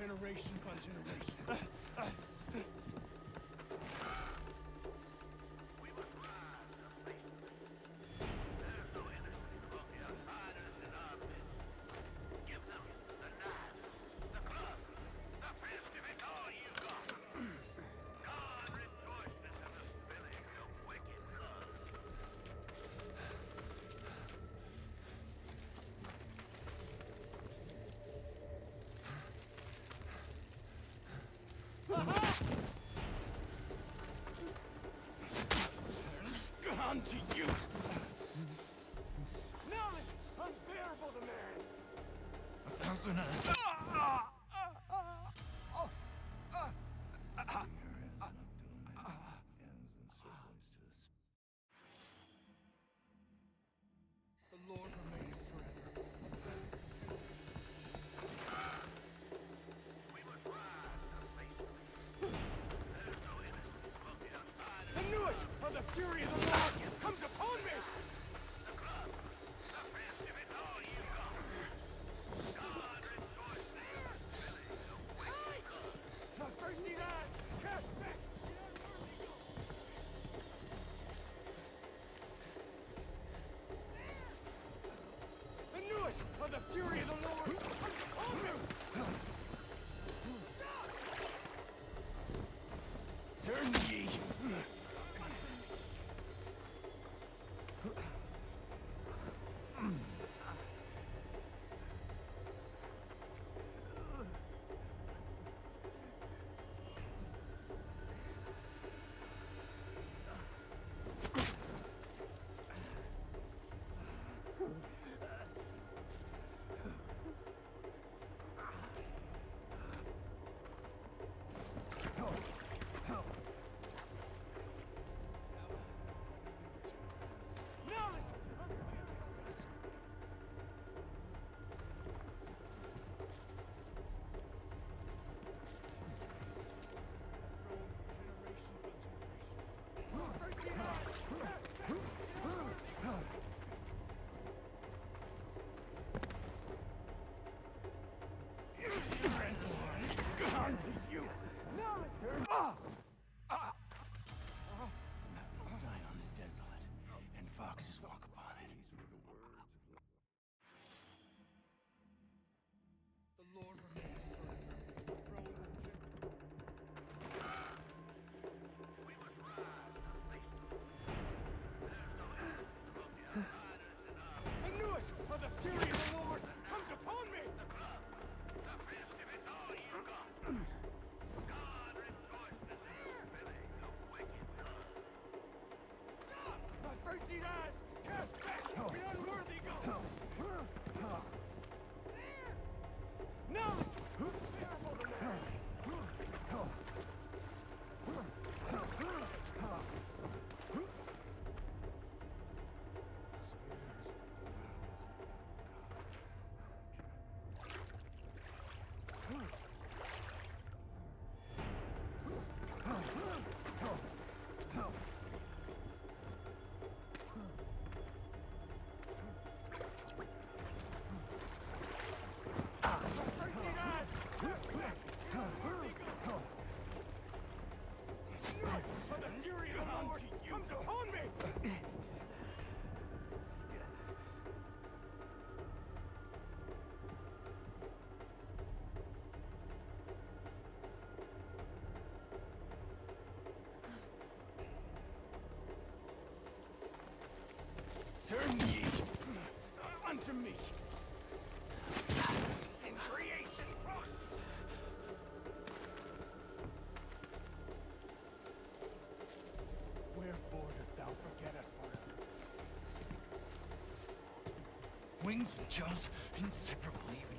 generations on generations. unto you! Now is unbearable to man! A thousand eyes. Ah, ah, ah, Identidad. Retreat out! comes upon me! Turn wings, Charles, inseparably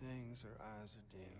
things, her eyes are dim.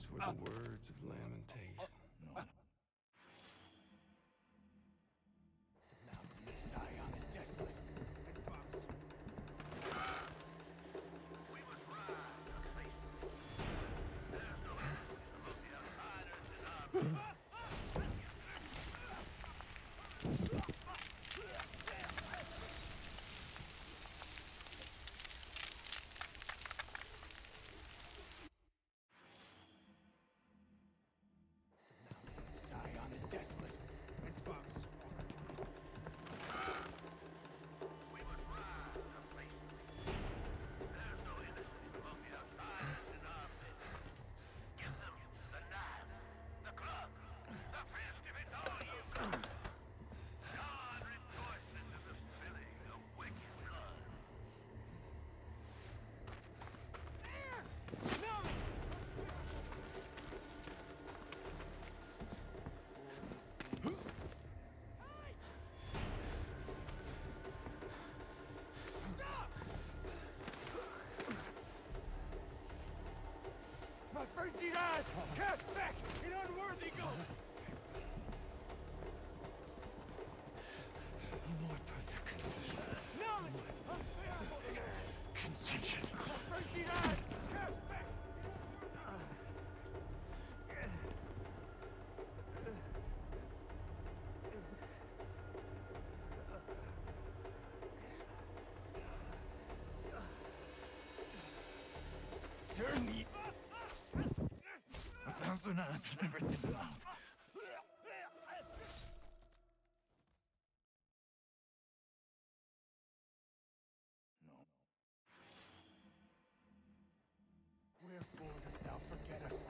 These were the words of lamentation. Cast back! An unworthy god! coconuts and everything around. No. Wherefore dost thou forget us?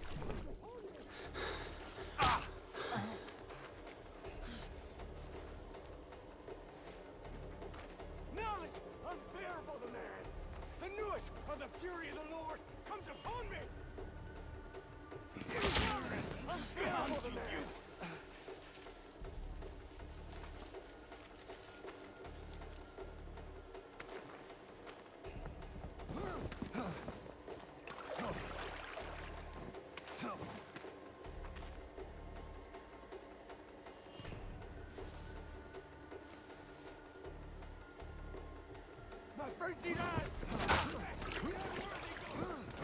Down to you! My fruity ass!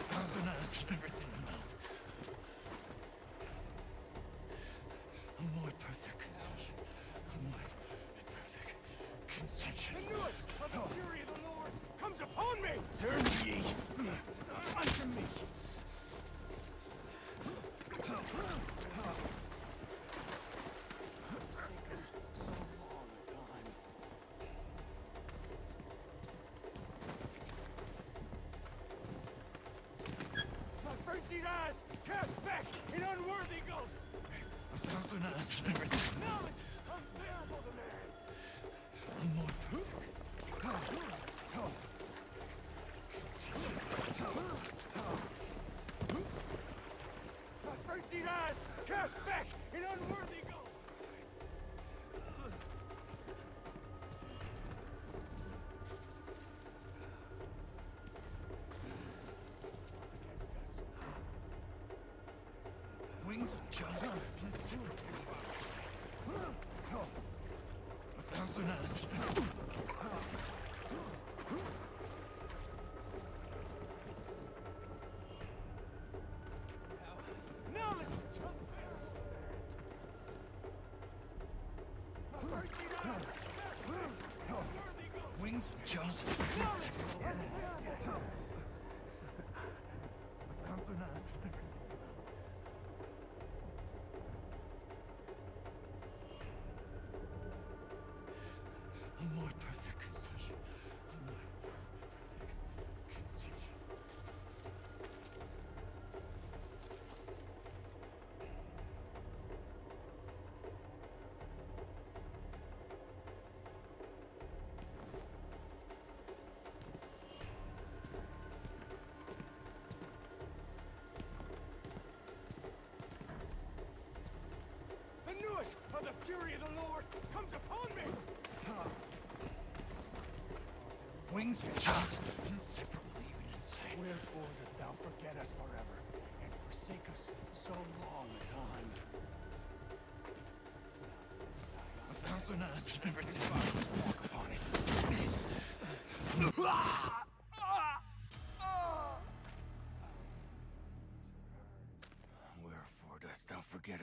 That's an ass, everything. Turn me! Turn ye unto me! My frenzied eyes cast back an unworthy ghost! A thousand eyes never thousands of just and. A thousand eyes. Wings of Joseph. for the fury of the Lord comes upon me! Wings of us, inseparable even inside. Wherefore dost thou forget us forever, and forsake us so long a time? A thousand eyes and everything I just walk upon it. Wherefore dost thou forget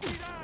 Get out!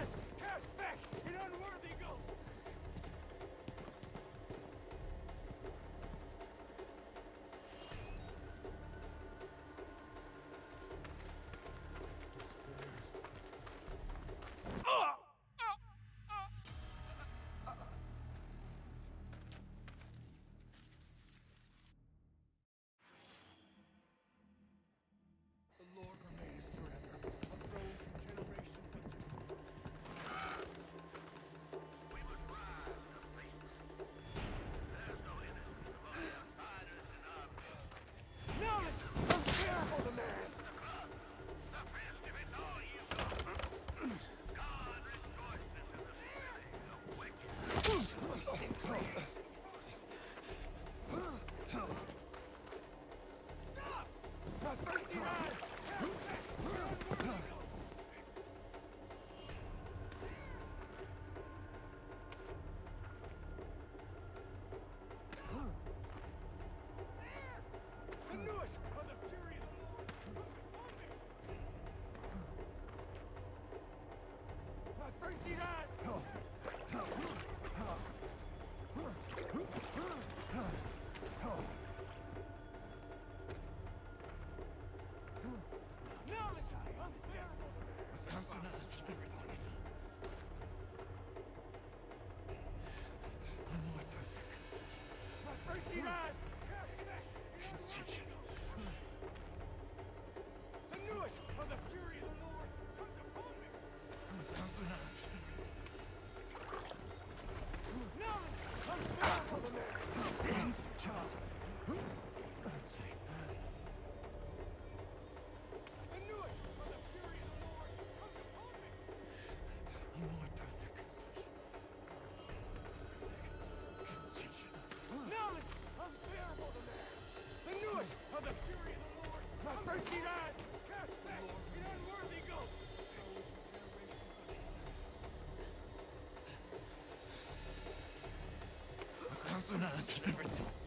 Asuna has everything.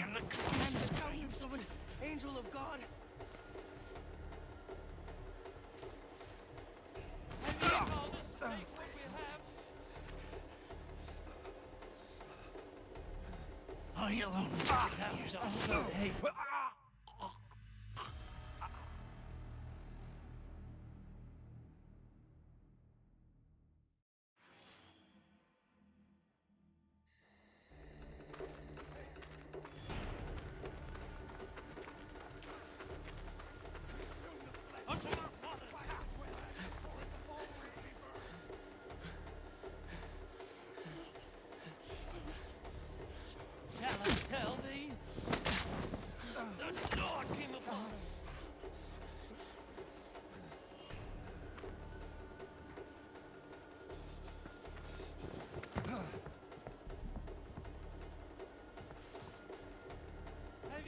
am the conscious guidance of an angel of God. I alone. Ah,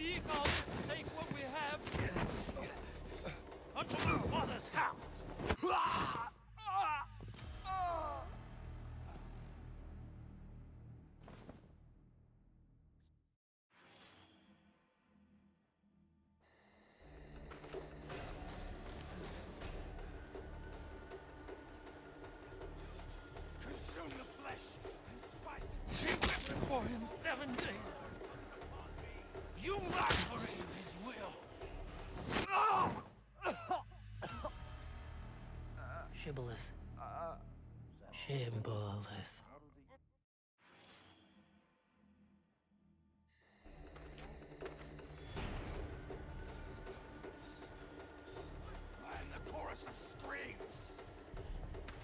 敌好。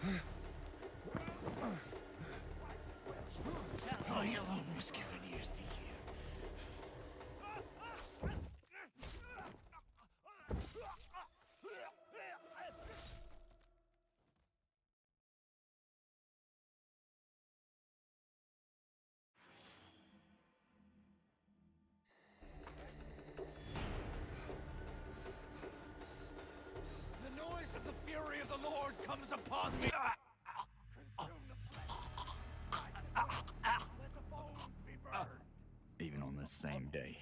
Huh? the same day.